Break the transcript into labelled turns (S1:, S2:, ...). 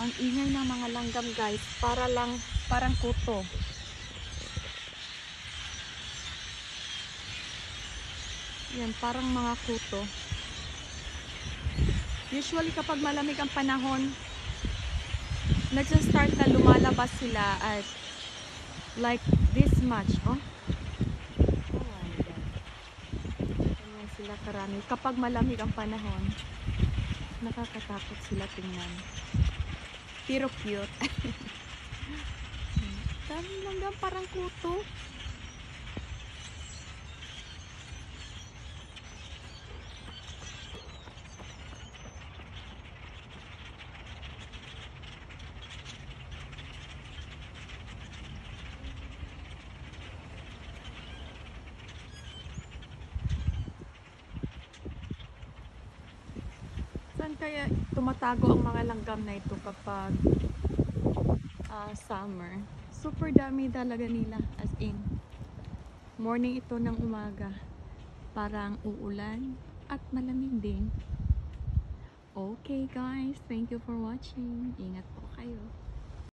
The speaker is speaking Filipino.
S1: Ang ingay ng mga langgam guys, para lang, parang kuto. Yan, parang mga kuto. Usually kapag malamig ang panahon, nagsa-start na lumalabas sila at like this much, oh. Oh. Ganyan sila karami. Kapag malamig ang panahon, nakakatakot sila tingnan. Pero cute. Dami lang parang kuto. Saan kaya tumatago ang mga langgam na ito kapag ah, summer? Super dami talaga nila as in. Morning ito ng umaga. Parang uulan at malamig din. Okay guys, thank you for watching. Ingat po kayo.